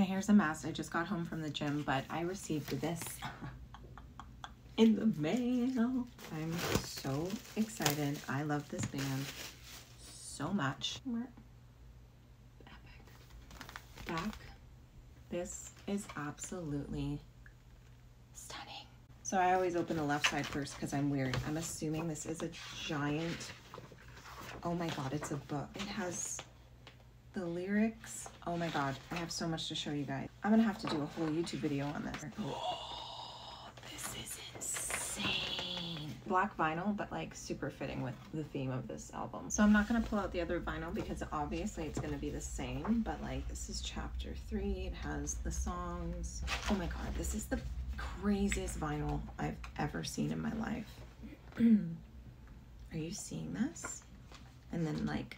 My hair's a mess. I just got home from the gym, but I received this in the mail. I'm so excited. I love this band so much. Epic. Back. This is absolutely stunning. So I always open the left side first because I'm weird. I'm assuming this is a giant, oh my God, it's a book. It has the lyrics. Oh my God, I have so much to show you guys. I'm gonna have to do a whole YouTube video on this. Oh, this is insane. Black vinyl, but like super fitting with the theme of this album. So I'm not gonna pull out the other vinyl because obviously it's gonna be the same, but like this is chapter three. It has the songs. Oh my God, this is the craziest vinyl I've ever seen in my life. Are you seeing this? And then like